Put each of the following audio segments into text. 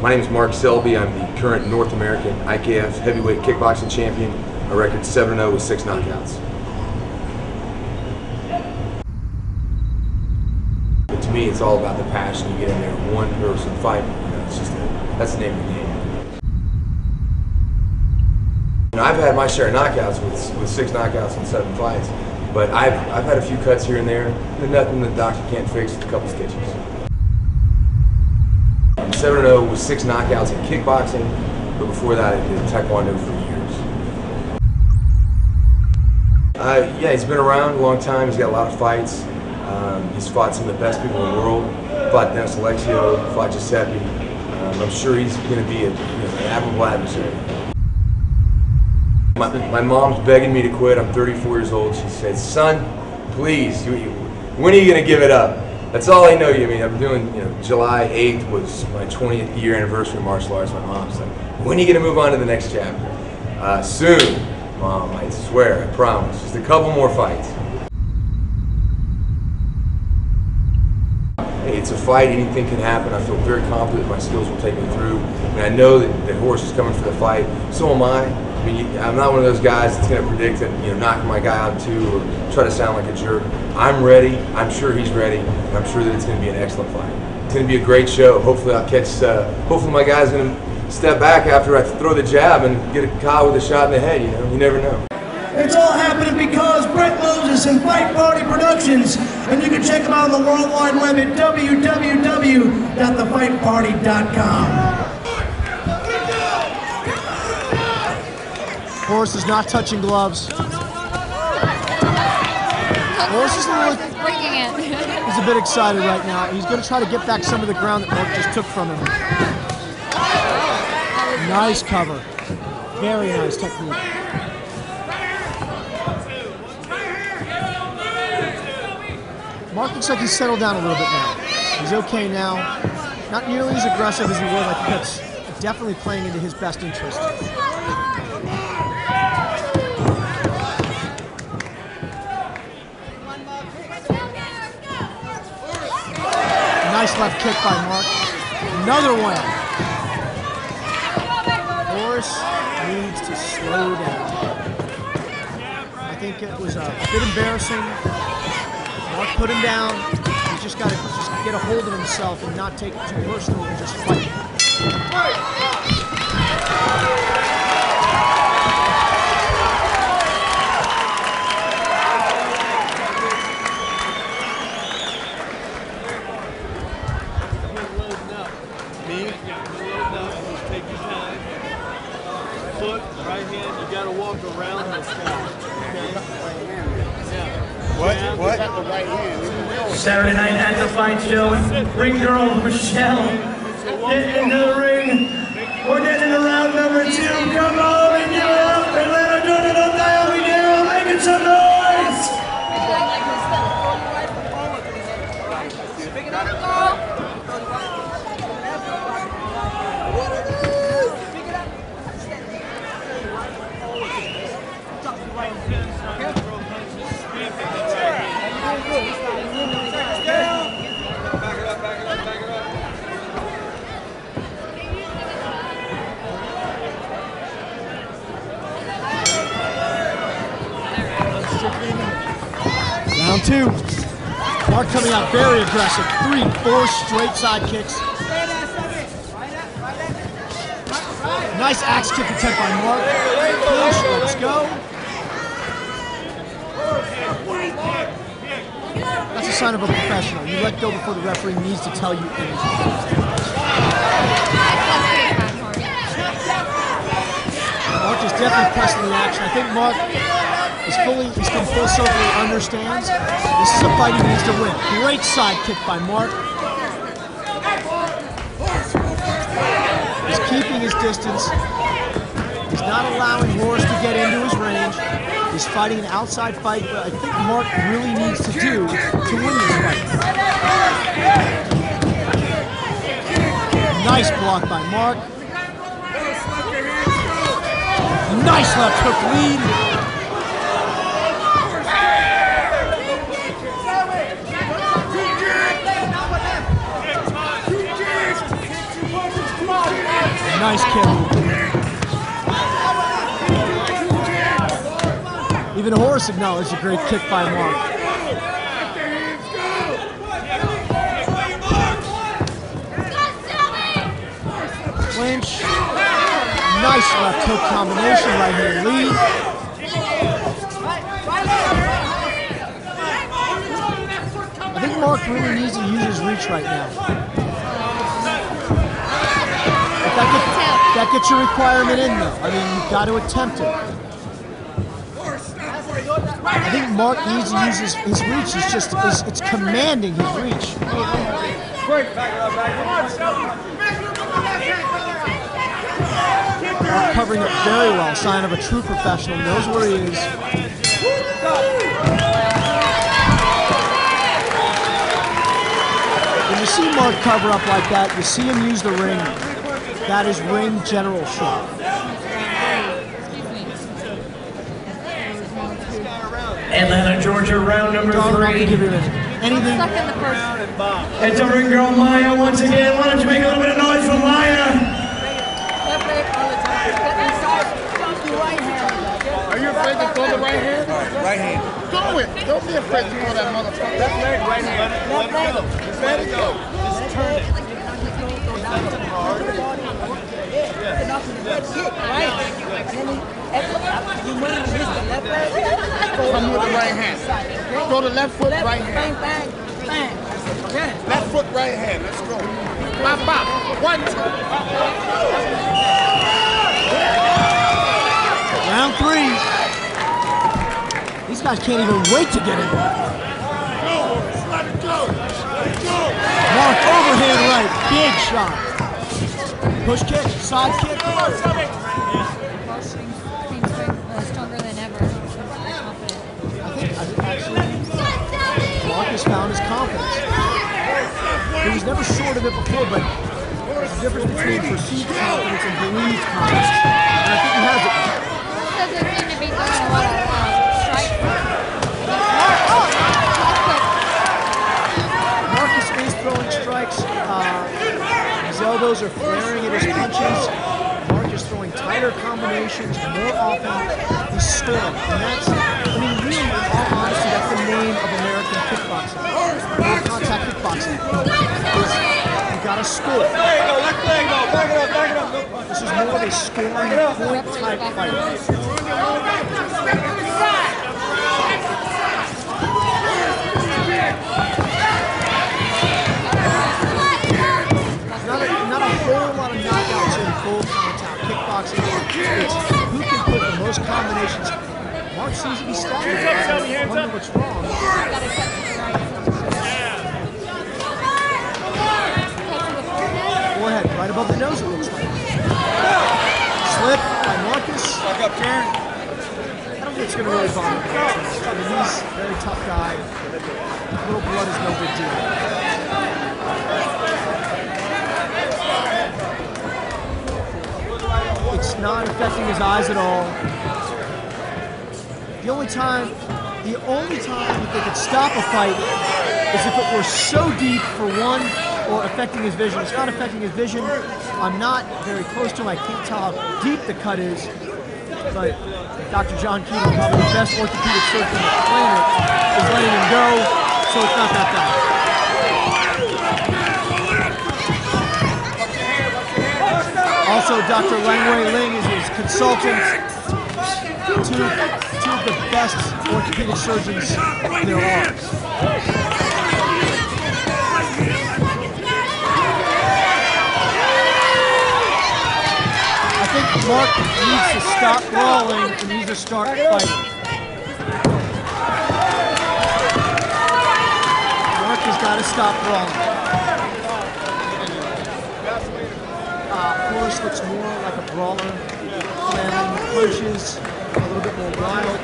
My name is Mark Selbee. I'm the current North American IKF heavyweight kickboxing champion. A record 7-0 with six knockouts. But to me, it's all about the passion. You get in there, one person fighting, You know, it's just a, that's the name of the game. I've had my share of knockouts with, with six knockouts in seven fights, but I've, I've had a few cuts here and there. Nothing the doctor can't fix a couple stitches. 7-0 with six knockouts in kickboxing, but before that I did taekwondo for years. Uh, yeah, he's been around a long time. He's got a lot of fights. Um, he's fought some of the best people in the world. Fought Dennis Alexio, fought Giuseppe. Um, I'm sure he's going to be a, you know, an admirable adversary. My, my mom's begging me to quit. I'm 34 years old. She said, son, please, you, you, when are you going to give it up? That's all I know. You I mean I'm doing. You know, July 8th was my 20th year anniversary of martial arts. My mom's like, when are you to move on to the next chapter? Uh, soon, mom. I swear. I promise. Just a couple more fights. It's a fight. Anything can happen. I feel very confident my skills will take me through. And I know that, the horse is coming for the fight. So am I. I mean, I'm not one of those guys that's going to predict that, you know, knock my guy out too or try to sound like a jerk. I'm ready. I'm sure he's ready. And I'm sure that it's going to be an excellent fight. It's going to be a great show. Hopefully, I'll catch. Uh, hopefully, my guy's going to step back after I throw the jab and get a caught with a shot in the head. You know, you never know. It's all happening because Brett Moses and Fight Party Productions, and you can check them out on the World Wide Web at www.thefightparty.com. Horace is not touching gloves. Horace is a little, breaking it. he's a bit excited right now. He's going to try to get back some of the ground that Mark just took from him. Nice cover. Very nice technique. Mark looks like he's settled down a little bit now. He's okay now. Not nearly as aggressive as he was. I think that's definitely playing into his best interest. Nice left kick by Mark. Another one. Horace needs to slow down. I think it was a bit embarrassing. Mark put him down. He's just got to just get a hold of himself and not take it too personally and just fight. Me? Take your time. Foot, right hand, you gotta walk around the spot. What? What? Saturday night at the fight show, ring girl Michelle, get into the ring. We're getting into round number two. Come on and give it up. Atlanta doing it up Naomi Darrow, making some noise. Round two. Mark coming out very aggressive. Three, four straight side kicks. Nice axe kick attempt by Mark. Push, let's go. That's a sign of a professional. You let go before the referee needs to tell you anything. Mark is definitely pressing the action. I think Mark is fully, he's come full circle, he understands. This is a fight he needs to win. Great side kick by Mark. He's keeping his distance. He's not allowing Horace to get into his range. He's fighting an outside fight, but I think Mark really needs to do to win this fight. Nice block by Mark. Nice left hook lead. Nice kick. Even Horace acknowledged a great kick by Mark. Clinch. Nice left hook combination right here. Lee. I think Mark really needs to use his reach right now. If that, gets your requirement in though. I mean, you've got to attempt it. I think Mark needs to use his, his reach. It's just it's, it's commanding his reach. Mark covering it very well. Sign of a true professional. Knows where he is. When you see Mark cover up like that, you see him use the ring. That is ring General generalship. Atlanta, Georgia, round number Don't have to three. give it anything. Stuck in the first. It's a ring girl Maya once again. Why don't you make a little bit of noise for Maya? Left leg all the time. Get inside. Jump your right hand. Are you afraid to throw the right hand? Right hand. Throw it. Don't be afraid to throw that motherfucker. Left leg, right hand. Left leg. Let it go. Just turn it. Right. And then he, after you move, he hits the left leg. Come with the right hand. Throw the left foot, Left, right hand. bang, bang. Yeah. Left foot, right hand. Let's go. Bop, bop. One, two. Round three. These guys can't even wait to get in. There. Let it go. Let it go. Mark overhand right, big shot. Push kick, side kick. Both found his confidence. He was never short of it before, but there's a difference between perceived confidence and believed confidence. And I think he has it. Doesn't seem to be throwing a lot of strikes. Oh, that's quick. Marcus is throwing strikes. Uh, his elbows are flaring at his punches. Mark is throwing tighter combinations more often. He's scoring. And that's, I mean, really, in all honesty, that's the name of American kickboxing. Contact kickboxing. You gotta score. This is more of a scoring point type fight. Not a, not a whole lot of knockouts in full contact kickboxing. It's who can put the most combinations. Mark seems to be stagnant. I wonder what's wrong. Gotta cut to the right. Cut to the forehead. Forehead, right above nose, it looks like. Slip by Marcus. Back up, turn. I don't think it's going to really bother him. I mean, he's a very tough guy. Little blood is no big deal. It's not affecting his eyes at all. The only time, the only time that they could stop a fight is if it were so deep for one or affecting his vision. It's not affecting his vision. I'm not very close to him. I can't tell how deep the cut is. But Dr. John Keating, probably the best orthopedic surgeon on the planet, is letting him go, so it's not that bad. Also, Dr. Langwei Ling is his consultant. to, two of the best orthopedic surgeons there are. Mark needs to stop brawling and needs to start fighting. Mark has got to stop brawling. Uh, Forrest looks more like a brawler, flailing punches, a little bit more wild.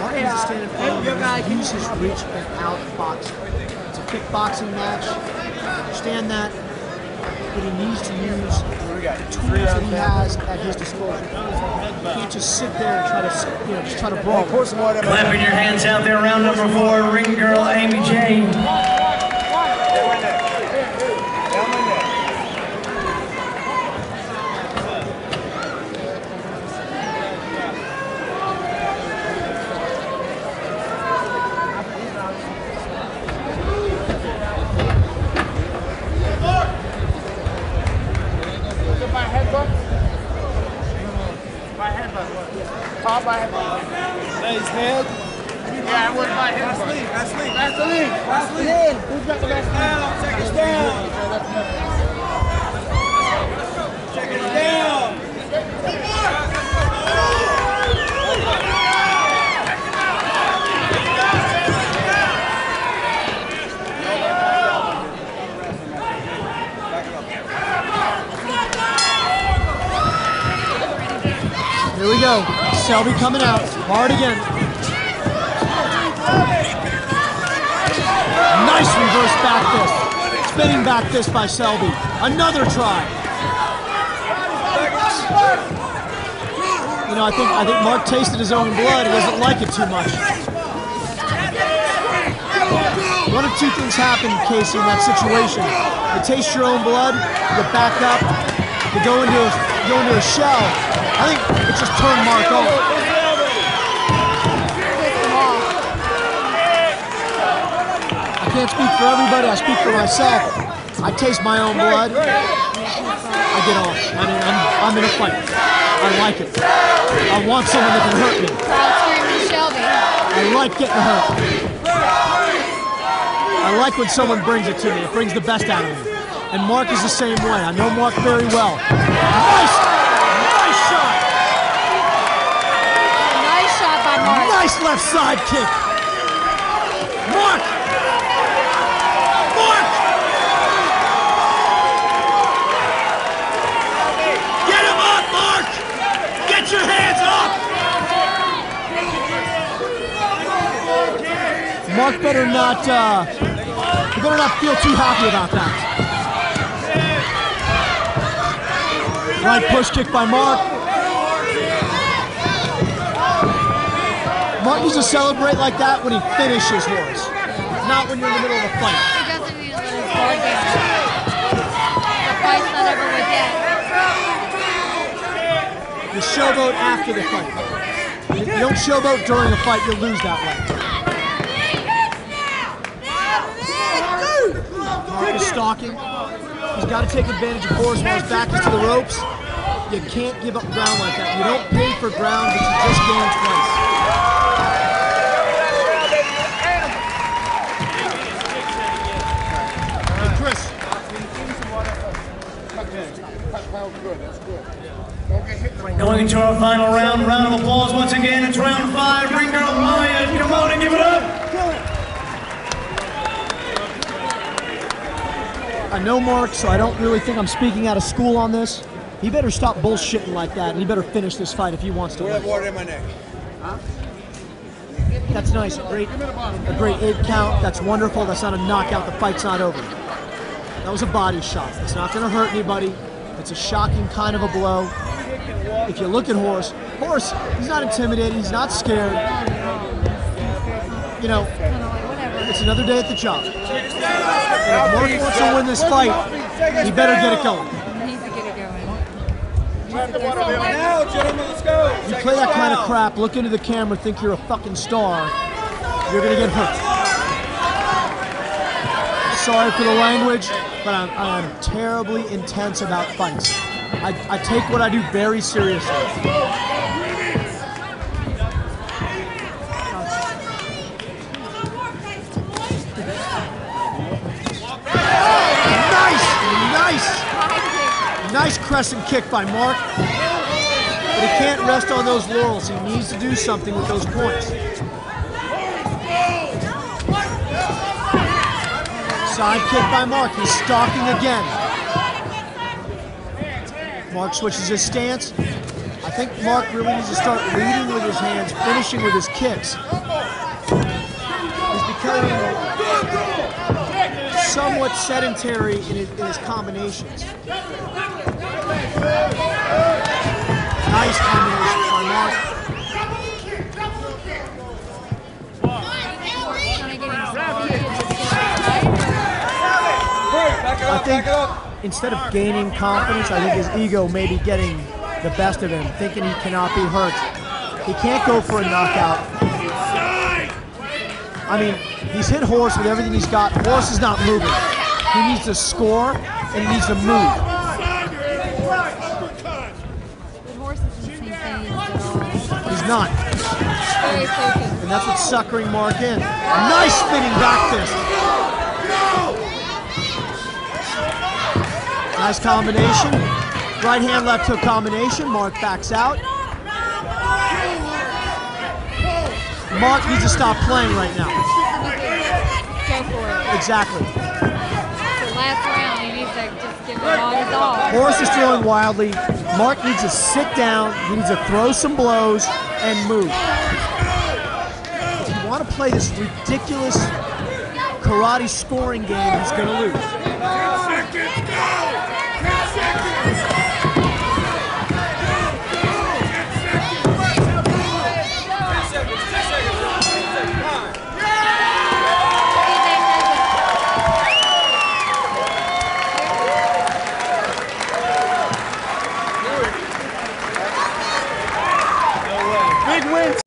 Mark needs to stand in front of him use his reach and outbox. It's a kickboxing match. Understand that, but he needs to use the tools that he has at his disposal. He can't just sit there and try to, you know, just try to brawl. Clapping your hands out there, round number four, ring girl Amy Jane. out by him. His head. Yeah, it was by him. Vaseline. Vaseline. Vaseline. Vaseline. Who's got the Vaseline? Check us down. Check us down. Here we go. Selbee coming out. Hard again. Nice reverse back fist. Spinning back fist by Selbee. Another try. You know, I think I think Mark tasted his own blood. He doesn't like it too much. One of two things happen, Casey, in that situation. You taste your own blood, you back up, you go into a, go into a shell. I think it just turned Mark. I can't speak for everybody. I speak for myself. I taste my own blood. I get off. I mean, I'm, I'm in a fight. I like it. I want someone that can hurt me. I like getting hurt. I like when someone brings it to me. It brings the best out of me. And Mark is the same way. I know Mark very well. Nice, nice shot. Nice shot by Mark. Nice left side kick. Mark. Mark. Get him up, Mark. Get your hands up. Mark better not. Uh, better not feel too happy about that. Right push kick by Mark. Mark needs to celebrate like that when he finishes Horace, not when you're in the middle of a fight. He doesn't need to let his guard down. The fight's not over with yet. You showboat after the fight. You you don't showboat during a fight, you'll lose that way. Mark is stalking. He's got to take advantage of while his back is to the ropes. You can't give up ground like that. You don't pay for ground, but you just gain twice. Pound's good. That's good. Don't get hit. Going into our final round, round of applause once again. It's round five. Ring girl Maya, come on and give it up. I know Mark, so I don't really think I'm speaking out of school on this. He better stop bullshitting like that, and he better finish this fight if he wants to win. water in my neck. Huh? That's nice. A great, a great eight count. That's wonderful. That's not a knockout. The fight's not over. That was a body shot. It's not going to hurt anybody. It's a shocking kind of a blow. If you look at Horace, Horace, he's not intimidated. He's not scared. You know, it's another day at the job. And if wants to win this fight, he better get it going. To going. You play that kind of crap, look into the camera, think you're a fucking star, you're gonna get hurt. Sorry for the language, but I'm, I'm terribly intense about fights. I, I take what I do very seriously. Nice, nice, nice crescent kick by Mark. But he can't rest on those laurels. He needs to do something with those points. Side kick by Mark. He's stalking again. Mark switches his stance. I think Mark really needs to start leading with his hands, finishing with his kicks. He's becoming somewhat sedentary in his, in his combinations. Nice combination by Mark. Trying to get him speed and just get him right. Back it I up, think back it up. instead of gaining confidence, I think his ego may be getting the best of him, thinking he cannot be hurt. He can't go for a knockout. I mean, he's hit Horace with everything he's got. Horace is not moving. He needs to score and he needs to move. The horse is in the same phase at all. He's He's not. And that's what's suckering Mark in. Nice spinning back fist. Nice combination. Right hand, left hook combination. Mark backs out. Mark needs to stop playing right now. Go for it. Exactly. The last round, he needs to just give it all his all. Horace is throwing wildly. Mark needs to sit down. He needs to throw some blows and move. If you want to play this ridiculous karate scoring game, he's going to lose. Big win.